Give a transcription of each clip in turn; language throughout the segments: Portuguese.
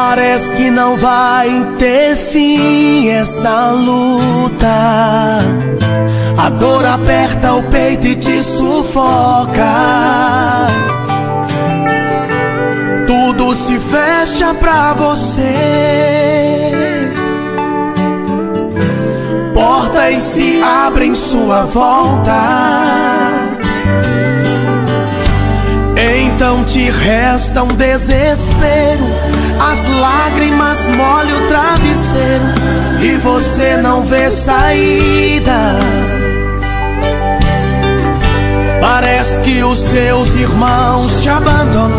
Parece que não vai ter fim essa luta. A dor aperta o peito e te sufoca. Tudo se fecha pra você. Portas se abrem sua volta. Então te resta um desespero. As lágrimas molham o travesseiro e você não vê saída. Parece que os seus irmãos te abandonaram.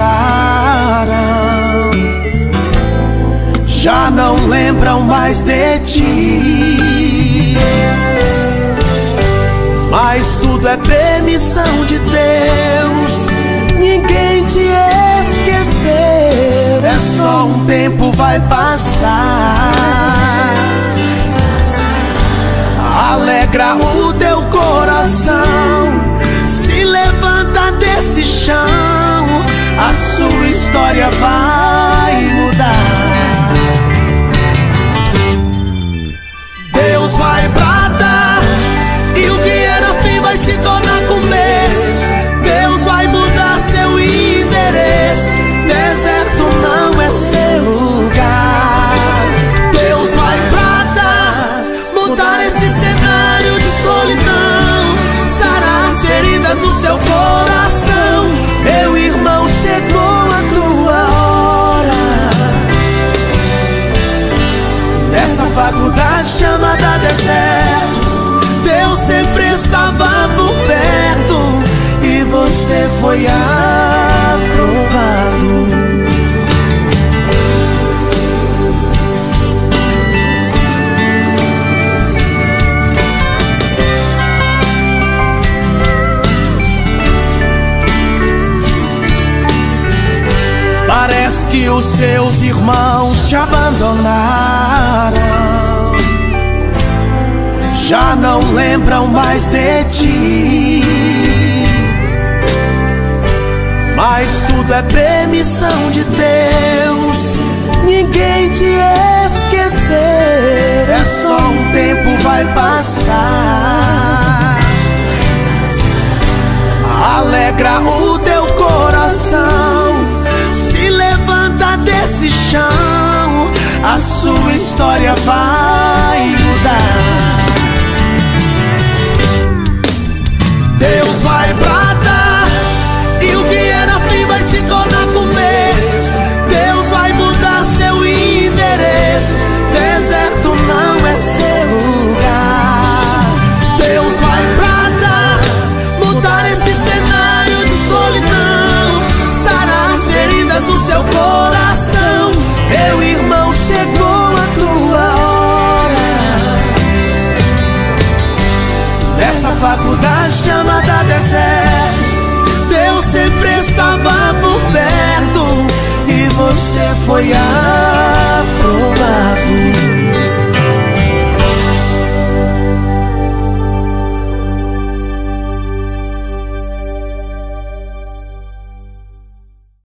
Já não lembram mais de ti. Mas tudo é permissão de Deus ninguém te esqueceu. Um tempo vai passar. Alegra o teu coração. Se levanta desse chão. A sua história vai foi aprovado. Parece que os seus irmãos te abandonaram. Já não lembram mais de ti. Mas tudo é permissão de Deus. Ninguém te esqueceu. É só um tempo vai passar. Alegra o teu coração. Se levanta desse chão. A sua história vai faculdade chamada deserto Deus sempre estava por perto E você foi a